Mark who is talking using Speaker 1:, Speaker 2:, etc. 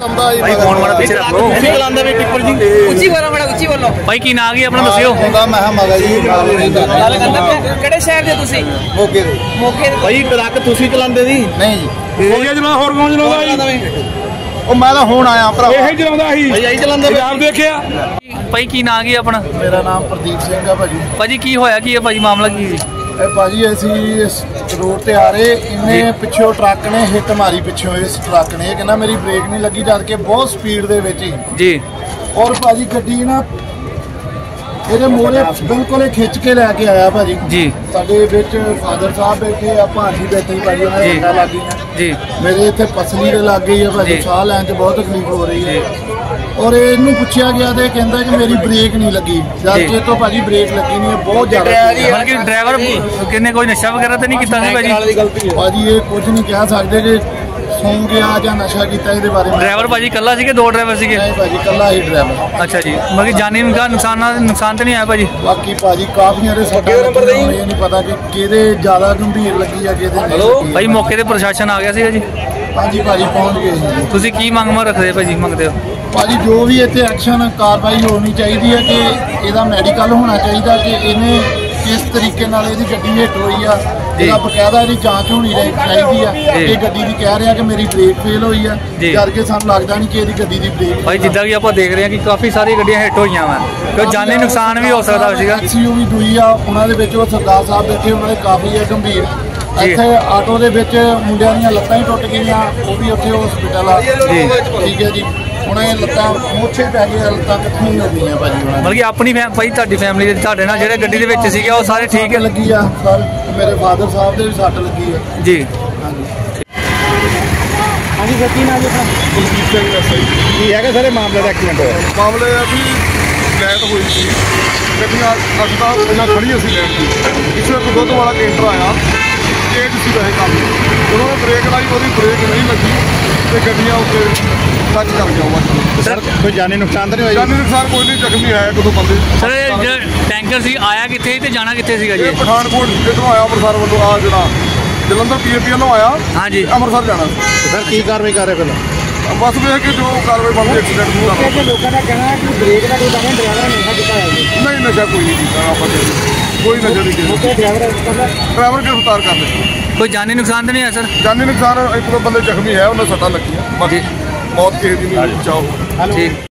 Speaker 1: ਭਾਈ phone ਮਾੜਾ ਪਿੱਛੇ ਰੱਖ। ਲਓ
Speaker 2: ਤੁਸੀਂ ਚਲਾਉਂਦੇ ਵੇ ਟਿੱਪਰ ਜੀ।
Speaker 3: ਉੱਚੀ ਬੋਲੋ ਬੜਾ ਉੱਚੀ ਬੋਲੋ।
Speaker 1: ਭਾਈ ਕੀ ਨਾਂ ਕੀ ਆਪਣਾ ਦੱਸਿਓ।
Speaker 4: ਹੁੰਦਾ ਮੈਂ ਕਿਹਾ ਮਗਾ ਜੀ
Speaker 3: ਗੱਲ ਕਰਦਾ। ਕਿਹੜੇ ਸ਼ਹਿਰ ਦੇ ਤੁਸੀਂ?
Speaker 4: ਮੋਗੇ ਦੇ।
Speaker 3: ਮੋਗੇ ਦੇ।
Speaker 2: ਭਾਈ ਟਰੱਕ ਤੁਸੀਂ ਚਲਾਉਂਦੇ ਸੀ?
Speaker 4: ਨਹੀਂ ਜੀ।
Speaker 2: ਇਹ ਚਲਾ ਹੋਰ ਕੌਣ ਚਲਾਉਂਦਾ ਸੀ?
Speaker 4: ਉਹ ਮੈਂ ਤਾਂ ਹੁਣ ਆਇਆ ਭਰਾ।
Speaker 2: ਇਹ ਚਲਾਉਂਦਾ ਸੀ। ਭਾਈ ਆਈ ਚਲਾਉਂਦਾ ਪੰਜਾਬ ਦੇਖਿਆ?
Speaker 1: ਭਾਈ ਕੀ ਨਾਂ ਕੀ ਆਪਣਾ?
Speaker 4: ਮੇਰਾ ਨਾਮ ਪ੍ਰਦੀਪ ਸਿੰਘ ਆ ਭਾਜੀ।
Speaker 1: ਭਾਜੀ ਕੀ ਹੋਇਆ? ਕੀ ਹੈ ਭਾਜੀ? ਮਾਮਲਾ ਕੀ ਜੀ
Speaker 4: ਇਹ ਭਾਜੀ ਅਸੀਂ ਇਸ ਰੋਡ ਤੇ ਆ ਰਹੇ। ਇਹਨੇ ਪਿੱਛੋਂ ਟਰੱਕ ਨੇ ਹਿੱਟ ਮਾਰੀ ਪਿੱਛੋਂ ਇਸ ਟਰੱਕ ਨੇ। ਇਹ ਕਹਿੰਦਾ ਮੇਰੀ ਬ੍ਰੇਕ ਨਹੀਂ ਲੱਗੀ ਜਦ ਕਿ ਬਹੁਤ ਸਪੀਡ ਦੇ ਵਿੱਚ ਹੀ।
Speaker 1: ਜੀ।
Speaker 4: ਔਰ ਭਾਜੀ ਗੱਡੀ ਨਾ ਇਹਦੇ ਮੋਰੇ ਬਿਲਕੁਲ ਹੀ ਖਿੱਚ ਕੇ ਲੈ ਕੇ ਆਇਆ ਭਾਜੀ।
Speaker 1: ਜੀ।
Speaker 4: ਸਾਡੇ ਵਿੱਚ ਫਾਦਰ ਸਾਹਿਬ ਬੈਠੇ ਆ ਭਾਜੀ ਬੈਠੇ ਭਾਜੀ ਉਹਨਾਂ। ਦੇ ਲੱਗ
Speaker 1: ਜੀ।
Speaker 4: ਮੇਰੇ ਇੱਥੇ ਪਸਲੀ ਦੇ ਲੱਗ ਗਈ ਹੈ ਭਾਜੀ। ਸਾਹ ਲੈਣ 'ਚ ਬਹੁਤ ਤਕਲੀਫ ਹੋ ਰਹੀ ਹੈ। ਔਰ ਇਹਨੂੰ ਪੁੱਛਿਆ ਗਿਆ ਤੇ ਕਹਿੰਦਾ ਕਿ ਮੇਰੀ ਬ੍ਰੇਕ ਨਹੀਂ ਲੱਗੀ। ਜਦ
Speaker 1: ਜੀ।
Speaker 4: ਕਿ ਤੋਂ ਭਾਜੀ ਬ੍ਰੇਕ ਲੱਗੀ ਨਹੀਂ ਹੈ ਬਹੁਤ ਜ਼ਿਆਦਾ
Speaker 1: ਬਲਕਿ ਡਰਾਈਵਰ ਕਿੰਨੇ ਕੋਈ ਨਸ਼ਾ ਵਗੈਰਾ ਤਾਂ ਨਹੀਂ ਕੀਤਾ ਸੀ ਭਾਜੀ?
Speaker 4: ਭਾਜੀ ਇਹ ਕੁਝ ਨਹੀਂ ਕਹਿ ਸਕਦੇ ਕਿ ਸੌਂ ਗਿਆ ਜਾਂ ਨਸ਼ਾ ਕੀਤਾ ਇਹਦੇ ਬਾਰੇ
Speaker 1: ਡਰਾਈਵਰ ਭਾਜੀ ਇਕੱਲਾ ਸੀ ਕਿ ਦੋ ਡਰਾਈਵਰ ਸੀਗੇ?
Speaker 4: ਨਹੀਂ ਭਾਜੀ ਕੱਲਾ ਹੀ ਡਰਾਈਵਰ
Speaker 1: ਅੱਛਾ ਜੀ। ਕਿ ਜਾਨੀ ਨੁਕਸਾਨ ਨੁਕਸਾਨ ਨਾਲ- ਨੁਕਸਾਨ ਤਾਂ ਨਹੀਂ ਆਇਆ ਭਾਜੀ?
Speaker 4: ਬਾਕੀ ਭਾਜੀ ਕਾਫੀਆਂ ਦੇ ਸੱਟਾਂ ਇਹ ਨਹੀਂ ਪਤਾ ਕਿ ਕਿਹਦੇ ਜ਼ਿਆਦਾ ਗੰਭੀਰ ਲੱਗੀ ਆ ਕਿਹਦੇ ਨਹੀਂ ਲੱਗੀ।
Speaker 1: ਭਾਈ ਮੌਕੇ ਤੇ ਪ੍ਰਸ਼ਾਸਨ ਆ ਗਿਆ ਸੀਗਾ ਜੀ?
Speaker 4: ਹਾਂਜੀ ਭਾਜੀ ਪਹੁੰਚ ਗਏ ਜੀ।
Speaker 1: ਤੁਸੀਂ ਕੀ ਮੰਗ ਮ ਰੱਖਦੇ ਭਾਜੀ ਮੰਗਦੇ ਹੋ?
Speaker 4: ਭਾਜੀ ਜੋ ਵੀ ਇੱਥੇ ਐਕਸ਼ਨ ਕਾਰਵਾਈ ਹੋਣੀ ਚਾਹੀਦੀ ਹੈ ਕਿ ਇਹਦਾ ਮੈਡੀਕਲ ਹੋਣਾ ਚਾਹੀਦਾ ਕਿ ਇਹਨੇ ਕਿਸ ਤਰੀਕੇ ਨਾਲ ਇਹਦੀ ਗੱਡੀ ਹਿੱਟ ਹੋਈ ਆ ਇਹਦਾ ਬਕਾਇਦਾ ਇਹਦੀ ਜਾਂਚ ਹੋਣੀ ਚਾਹੀਦੀ ਆ। ਇਹ ਗੱਡੀ ਦੀ ਕਹਿ ਰਿਹਾ ਕਿ ਮੇਰੀ ਬ੍ਰੇਕ ਫੇਲ ਹੋਈ ਆ।
Speaker 1: ਜੀ।
Speaker 4: ਜਦ ਕਿ ਸਾਨੂੰ ਲੱਗਦਾ ਨਹੀਂ ਕਿ ਇਹਦੀ ਗੱਡੀ ਦੀ ਬ੍ਰੇਕ
Speaker 1: ਭਾਈ ਜਿੱਦਾਂ ਕਿ ਆਪਾਂ ਦੇਖ ਰਹੇ ਹਾਂ ਕਿ ਕਾਫੀ ਸਾਰੀ ਗੱਡੀਆਂ ਹਿੱਟ ਹੋਈਆਂ ਵਾ। ਕਿਉਂ ਜਾਨੀ ਨੁਕਸਾਨ ਵੀ ਹੋ ਸਕਦਾ ਸੀਗਾ।
Speaker 4: ਵੀ ਦੂਈ ਆ ਉਹਨਾਂ ਦੇ ਵਿੱਚ ਉਹ ਸਰਦਾਰ ਸਾਹਿਬ ਬੈਠੇ ਉਹਨਾਂ ਦੇ ਕਾਫੀ ਆ ਗੰਭੀਰ। ਇੱਥੇ ਆਟੋ ਦੇ ਵਿੱਚ ਮੁੰਡਿਆਂ ਦੀਆਂ ਲੱਤਾਂ ਹੀ ਟੁੱਟ ਗਈਆਂ ਉਹ ਵੀ ਉੱਥੇ ਹਸਪੀਟਲ ਆ। ਠੀਕ ਹੈ ਜੀ। ਹੁਣ ਇਹ ਲੱਤਾਂ ਮੋਛੇ ਪੈ ਗਏ ਲੱਤਾਂ ਇਕੱਠੀਆਂ ਹੀ ਹੋ ਗਈਆਂ ਭਾਜੀ ਉਹਨਾਂ ਦੀਆਂ।
Speaker 1: ਮਤਲਬ ਕਿ ਆਪਣੀ ਫੈਮ ਭਾਈ ਤੁਹਾਡੀ ਫੈਮਿਲੀ ਦੇ ਤੁਹਾਡੇ ਨਾਲ ਜਿਹੜੇ ਗੱਡੀ ਦੇ ਵਿੱਚ ਸੀਗੇ ਉਹ ਸਾਰੇ ਠੀਕ ਹੈ।
Speaker 4: ਲੱਗੀ ਆ ਸਰ ਮੇਰੇ ਫਾਦਰ ਸਾਹਿਬ ਦੇ ਵੀ ਸੱਟ ਲੱਗੀ ਆ।
Speaker 1: ਜੀ।
Speaker 4: ਹਾਂਜੀ।
Speaker 2: ਹਾਂਜੀ ਸਰ ਕੀ ਨਾਮ ਹੈ
Speaker 4: ਕੁਲਦੀਪ ਸਿੰਘ ਦਾ ਸਹੀ।
Speaker 2: ਕੀ ਹੈਗਾ ਸਾਰੇ ਮਾਮਲੇ ਦਾ ਐਕਸੀਡੈਂਟ ਹੋਇਆ?
Speaker 5: ਮਾਮਲੇ ਆ ਵੀ ਲੈਟ ਹੋਈ ਸੀ। ਗੱਡੀਆਂ ਅੱਠ ਦਾ ਪਹਿਲਾਂ ਖੜੀਆਂ ਸੀ ਲੈਟ ਦੀ। ਪਿੱਛੋਂ ਇੱਕ ਦੁੱਧ ਵਾਲਾ ਕੇਂਟਰ ਆਇਆ। ਤੇਜ਼ ਸੀ ਵੈਸੇ ਲਾਈ ਉਹਦੀ ਬ੍ਰੇਕ ਨਹੀਂ ਲੱਗੀ ਤੇ ਗੱਡੀਆਂ ਉੱਤੇ ਟੱਚ ਕਰ ਗਿਆ ਉਹ
Speaker 2: ਸਰ ਕੋਈ ਜਾਨੀ ਨੁਕਸਾਨ ਤਾਂ ਨਹੀਂ ਹੋਇਆ
Speaker 5: ਜਾਨੀ ਨੁਕਸਾਨ ਕੋਈ ਨਹੀਂ ਜ਼ਖਮੀ ਹੈ ਇੱਕ ਦੋ ਬੰਦੇ।
Speaker 1: ਸਰ ਇਹ ਟੈਂਕਰ ਸੀ ਆਇਆ ਕਿੱਥੇ ਤੇ ਜਾਣਾ ਕਿੱਥੇ ਸੀਗਾ ਜੀ?
Speaker 5: ਪਠਾਨਕੋਟ ਜਿੱਦੋਂ ਆਇਆ ਅੰਮ੍ਰਿਤਸਰ ਵੱਲੋਂ ਆ ਜਿਹੜਾ ਜਲੰਧਰ ਪੀਏਪੀ ਵੱਲੋਂ ਆਇਆ
Speaker 1: ਹਾਂਜੀ।
Speaker 5: ਅੰਮ੍ਰਿਤਸਰ ਜਾਣਾ ਸੀ।
Speaker 2: ਸਰ ਕੀ ਕਾਰਵਾਈ ਕਰ ਰਹੇ ਪਹਿਲਾਂ?
Speaker 5: ਬਸ ਵੇਖ ਕੇ ਜੋ ਕਾਰਵਾਈ ਬਣਦੀ ਐਕਸੀਡੈਂਟ ਨੂੰ ਕਰਨਾ
Speaker 2: ਲੋਕਾਂ ਦਾ ਕਹਿਣਾ ਹੈ ਕਿ ਬ੍ਰੇਕ ਦਾ ਕੋਈ ਦਾਣਾ ਡਰਾਈਵਰ ਨੇ ਨਸ਼ਾ ਕੀਤਾ ਹੈ
Speaker 5: ਨਹੀਂ ਨਸ਼ਾ ਕੋਈ ਨਹੀਂ ਕੀਤਾ ਆਪਾਂ ਕੋਈ ਨਸ਼ਾ ਨਹੀਂ ਕੀਤਾ।
Speaker 2: ਡਰਾਈਵਰ
Speaker 5: ਡਰਾਈਵਰ ਗ੍ਰਿਫਤਾਰ ਕਰ ਲਿਆ।
Speaker 1: ਕੋਈ ਜਾਨੀ ਨੁਕਸਾਨ ਤਾਂ ਨਹੀਂ ਆਇਆ ਸਰ?
Speaker 5: ਜਾਨੀ ਨੁਕਸਾਨ ਇੱਕ ਦੋ ਬੰਦੇ ਜ਼ਖਮੀ ਹੈ ਉਹਨਾਂ ਸੱਟਾਂ ਲੱਗੀਆਂ। ਬਾਕੀ ਮੌਤ ਕਿਸੇ ਦੀ ਨਹੀਂ ਚਾਹੋ
Speaker 1: ਠੀਕ।